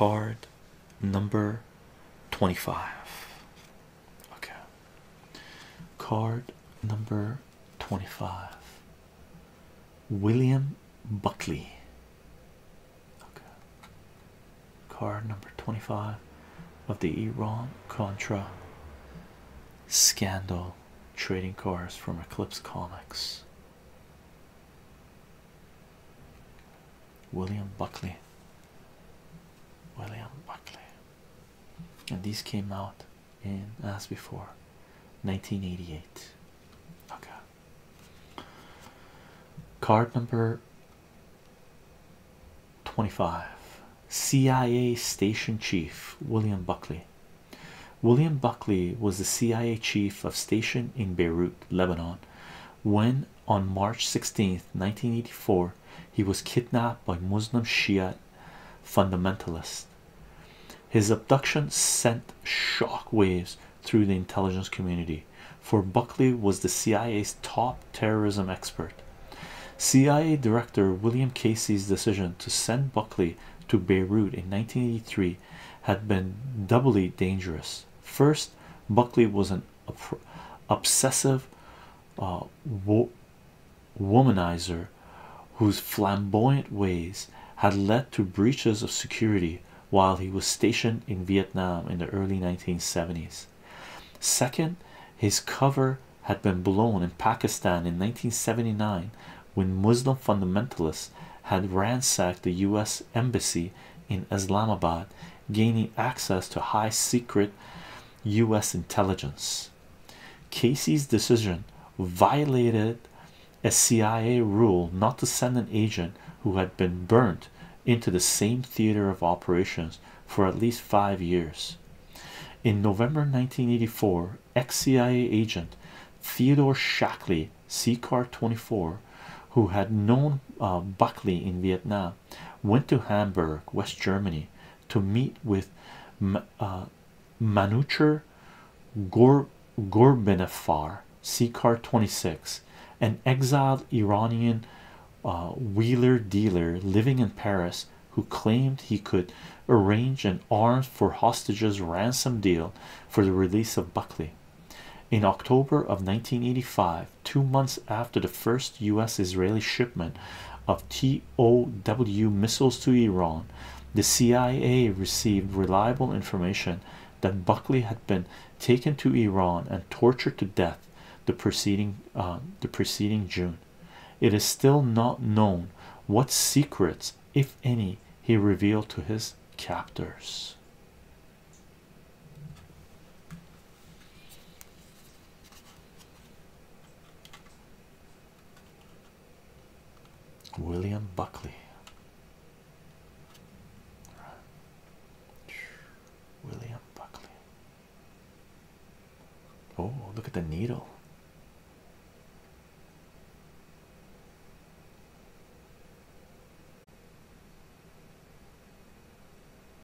card number 25 okay. Card number 25 william buckley. Okay. Card number 25 of the iran contra scandal trading cards from eclipse comics. William Buckley. William Buckley. And these came out in, as before, 1988. Okay. Card number 25 CIA Station Chief William Buckley. William Buckley was the CIA chief of station in Beirut, Lebanon, when on March 16, 1984, he was kidnapped by Muslim Shia fundamentalists. His abduction sent shock waves through the intelligence community, for Buckley was the CIA's top terrorism expert. CIA Director William Casey's decision to send Buckley to Beirut in 1983 had been doubly dangerous. First, Buckley was an obsessive uh, womanizer whose flamboyant ways had led to breaches of security while he was stationed in Vietnam in the early 1970s. Second, his cover had been blown in Pakistan in 1979 when Muslim fundamentalists had ransacked the US embassy in Islamabad, gaining access to high secret US intelligence. Casey's decision violated a CIA rule not to send an agent who had been burnt into the same theater of operations for at least five years. In November 1984, ex CIA agent Theodore Shackley, CCAR 24, who had known uh, Buckley in Vietnam, went to Hamburg, West Germany, to meet with uh, Manucher Gor Ghorbanifar, CCAR 26, an exiled Iranian uh, wheeler dealer living in Paris who claimed he could arrange an arms for hostages ransom deal for the release of Buckley. In October of 1985, two months after the first US Israeli shipment of TOW missiles to Iran, the CIA received reliable information that Buckley had been taken to Iran and tortured to death the preceding uh, the preceding June. It is still not known what secrets, if any, he revealed to his captors. William Buckley. William Buckley. Oh, look at the needle.